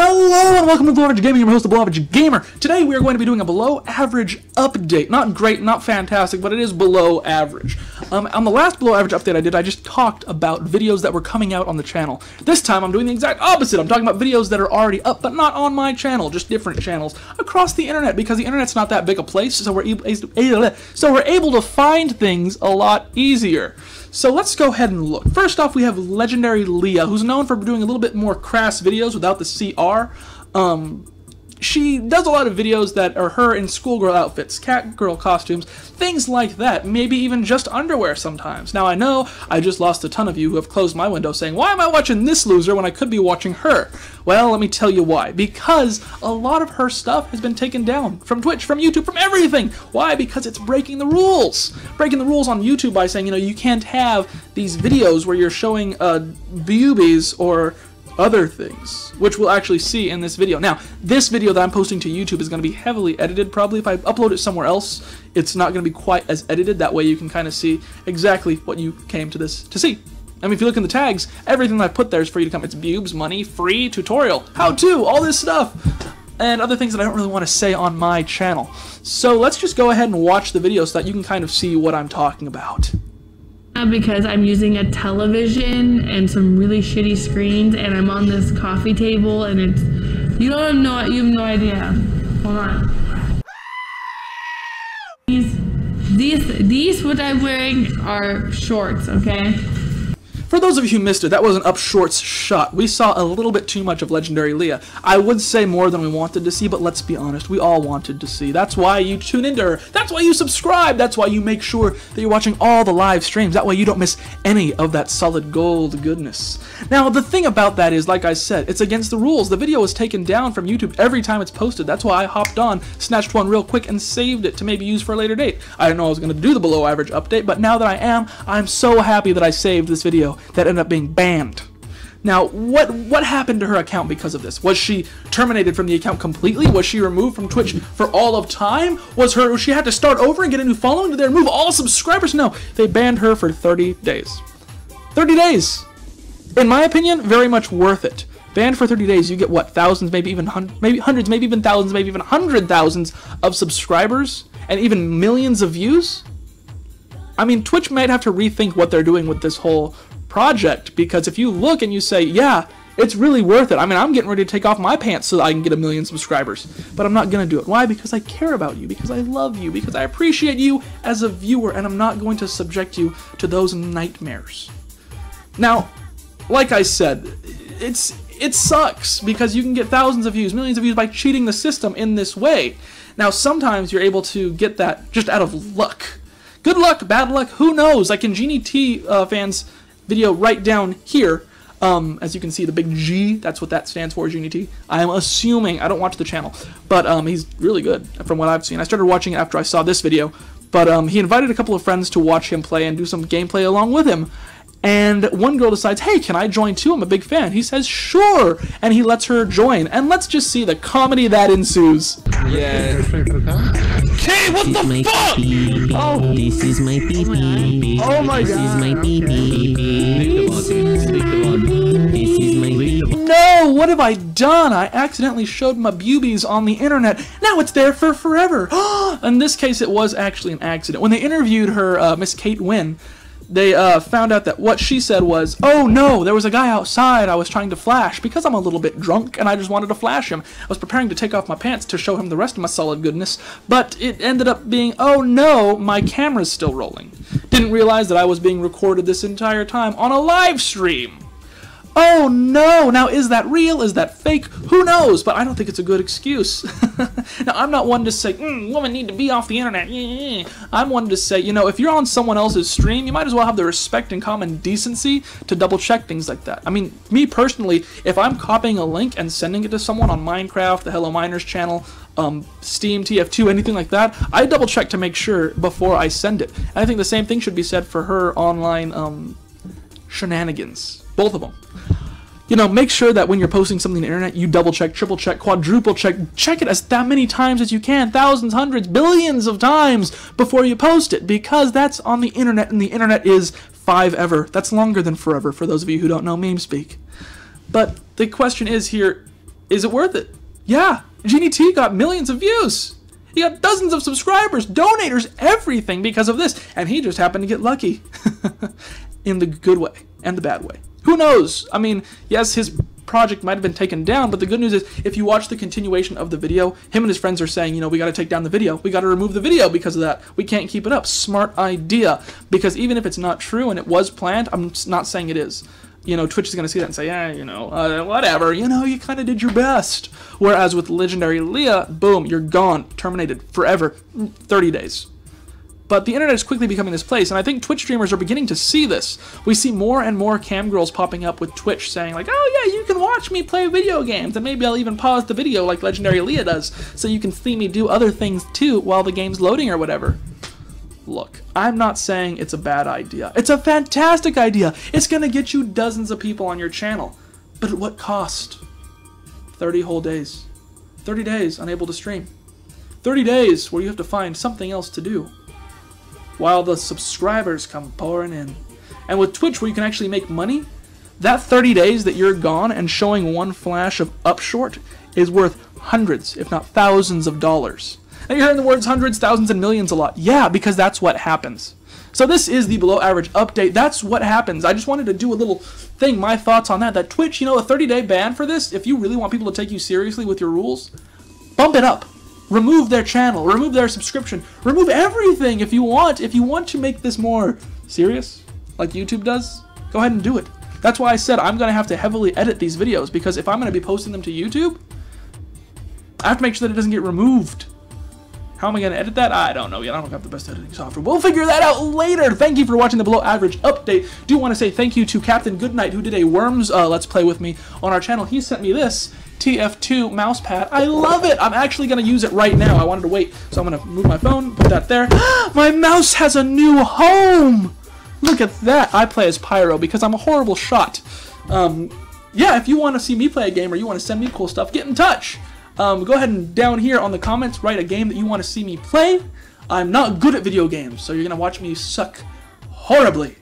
Hello and welcome to Below Average Gaming. I'm your host, the Below Average Gamer. Today we are going to be doing a below average update. Not great, not fantastic, but it is below average. Um, on the last below average update I did, I just talked about videos that were coming out on the channel. This time I'm doing the exact opposite. I'm talking about videos that are already up, but not on my channel, just different channels across the internet because the internet's not that big a place, so we're so we're able to find things a lot easier. So let's go ahead and look. First off, we have Legendary Lea, who's known for doing a little bit more crass videos without the CR. Um, she does a lot of videos that are her in schoolgirl outfits, cat girl costumes, things like that, maybe even just underwear sometimes. Now I know I just lost a ton of you who have closed my window saying, why am I watching this loser when I could be watching her? Well, let me tell you why. Because a lot of her stuff has been taken down from Twitch, from YouTube, from everything. Why? Because it's breaking the rules. Breaking the rules on YouTube by saying, you know, you can't have these videos where you're showing uh, boobies or other things, which we'll actually see in this video. Now, this video that I'm posting to YouTube is going to be heavily edited, probably. If I upload it somewhere else, it's not going to be quite as edited. That way you can kind of see exactly what you came to this to see. I mean, if you look in the tags, everything that I put there is for you to come. It's bubes, money, free, tutorial, how to, all this stuff, and other things that I don't really want to say on my channel. So let's just go ahead and watch the video so that you can kind of see what I'm talking about Uh, because I'm using a television and some really shitty screens and I'm on this coffee table and it's you don't know you have no idea. Hold on. These these these what I'm wearing are shorts, okay? For those of you who missed it, that was an up shorts shot. We saw a little bit too much of Legendary Lea. I would say more than we wanted to see, but let's be honest, we all wanted to see. That's why you tune into her. That's why you subscribe. That's why you make sure that you're watching all the live streams. That way you don't miss any of that solid gold goodness. Now, the thing about that is, like I said, it's against the rules. The video is taken down from YouTube every time it's posted. That's why I hopped on, snatched one real quick, and saved it to maybe use for a later date. I didn't know I was going to do the below average update, but now that I am, I'm so happy that I saved this video that ended up being banned. Now, what what happened to her account because of this? Was she terminated from the account completely? Was she removed from Twitch for all of time? Was her she had to start over and get a new following? Did they remove all subscribers? No, they banned her for 30 days. 30 days. In my opinion, very much worth it. Banned for 30 days, you get what thousands, maybe even hun maybe hundreds, maybe even thousands, maybe even hundred thousands of subscribers and even millions of views. I mean, Twitch might have to rethink what they're doing with this whole project because if you look and you say, yeah, it's really worth it. I mean, I'm getting ready to take off my pants so I can get a million subscribers, but I'm not going to do it. Why? Because I care about you, because I love you, because I appreciate you as a viewer, and I'm not going to subject you to those nightmares. Now, like I said, it's it sucks because you can get thousands of views, millions of views by cheating the system in this way. Now, sometimes you're able to get that just out of luck. Good luck, bad luck, who knows? Like in Genie T uh, fans video right down here. Um, as you can see, the big G, that's what that stands for, is Unity. I'm assuming, I don't watch the channel, but um, he's really good from what I've seen. I started watching it after I saw this video, but um, he invited a couple of friends to watch him play and do some gameplay along with him. And one girl decides, hey, can I join too? I'm a big fan. He says, sure. And he lets her join. And let's just see the comedy that ensues. Yeah. Hey, what this the fuck? Pee oh. This is my pee pee. Oh my this god. This is my pee pee. This is my pee No, what have I done? I accidentally showed my boobies on the internet. Now it's there for forever. In this case, it was actually an accident. When they interviewed her, uh, Miss Kaitwin, they uh, found out that what she said was, "Oh no, there was a guy outside I was trying to flash because I'm a little bit drunk and I just wanted to flash him. I was preparing to take off my pants to show him the rest of my solid goodness, but it ended up being, oh no, my camera's still rolling. Didn't realize that I was being recorded this entire time on a live stream." Oh no! Now, is that real? Is that fake? Who knows? But I don't think it's a good excuse. now, I'm not one to say, mm, women need to be off the internet. I'm one to say, you know, if you're on someone else's stream, you might as well have the respect and common decency to double check things like that. I mean, me personally, if I'm copying a link and sending it to someone on Minecraft, the Hello Miners channel, um, Steam, TF2, anything like that, I double check to make sure before I send it. And I think the same thing should be said for her online um, shenanigans. Both of them. you know, make sure that when you're posting something on the internet, you double check, triple check, quadruple check, check it as that many times as you can, thousands, hundreds, billions of times before you post it, because that's on the internet, and the internet is five ever. That's longer than forever for those of you who don't know meme speak. But the question is here, is it worth it? Yeah, Genie T got millions of views. He got dozens of subscribers, donators, everything because of this, and he just happened to get lucky. In the good way and the bad way. Who knows? I mean, yes, his project might have been taken down, but the good news is if you watch the continuation of the video, him and his friends are saying, you know, we got to take down the video. We got to remove the video because of that. We can't keep it up. Smart idea. Because even if it's not true and it was planned, I'm not saying it is. You know, Twitch is going to see that and say, yeah, you know, uh, whatever. You know, you kind of did your best. Whereas with Legendary Lea, boom, you're gone, terminated forever, 30 days. But the internet is quickly becoming this place, and I think Twitch streamers are beginning to see this. We see more and more cam girls popping up with Twitch saying like, oh yeah, you can watch me play video games, and maybe I'll even pause the video like Legendary Lea does, so you can see me do other things too while the game's loading or whatever. Look, I'm not saying it's a bad idea. It's a fantastic idea. It's gonna get you dozens of people on your channel. But at what cost? 30 whole days. 30 days unable to stream. 30 days where you have to find something else to do while the subscribers come pouring in. And with Twitch, where you can actually make money, that 30 days that you're gone and showing one flash of Upshort is worth hundreds, if not thousands of dollars. Now you're hearing the words hundreds, thousands, and millions a lot. Yeah, because that's what happens. So this is the below average update. That's what happens. I just wanted to do a little thing, my thoughts on that. That Twitch, you know, a 30 day ban for this, if you really want people to take you seriously with your rules, bump it up remove their channel, remove their subscription, remove everything if you want. If you want to make this more serious, like YouTube does, go ahead and do it. That's why I said I'm going to have to heavily edit these videos because if I'm going to be posting them to YouTube, I have to make sure that it doesn't get removed. How am I going to edit that? I don't know yet. I don't have the best editing software. We'll figure that out later. Thank you for watching the below average update. Do want to say thank you to Captain Goodnight who did a Worms uh, Let's Play with me on our channel. He sent me this TF2 mouse pad. I love it. I'm actually going to use it right now. I wanted to wait, so I'm going to move my phone, put that there. my mouse has a new home. Look at that. I play as Pyro because I'm a horrible shot. Um, yeah, if you want to see me play a game or you want to send me cool stuff, get in touch. Um, go ahead and down here on the comments write a game that you want to see me play. I'm not good at video games, so you're going to watch me suck horribly.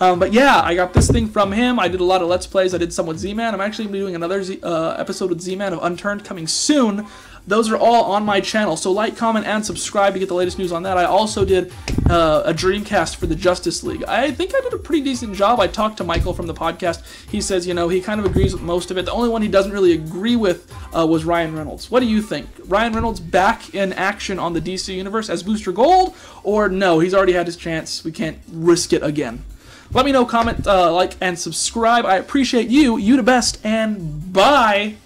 Um, but yeah, I got this thing from him. I did a lot of Let's Plays. I did some with Z-Man. I'm actually doing another Z uh, episode with Z-Man of Unturned coming soon. Those are all on my channel, so like, comment, and subscribe to get the latest news on that. I also did uh, a Dreamcast for the Justice League. I think I did a pretty decent job. I talked to Michael from the podcast. He says, you know, he kind of agrees with most of it. The only one he doesn't really agree with uh, was Ryan Reynolds. What do you think? Ryan Reynolds back in action on the DC Universe as Booster Gold? Or no, he's already had his chance. We can't risk it again. Let me know, comment, uh, like, and subscribe. I appreciate you. You the best, and bye.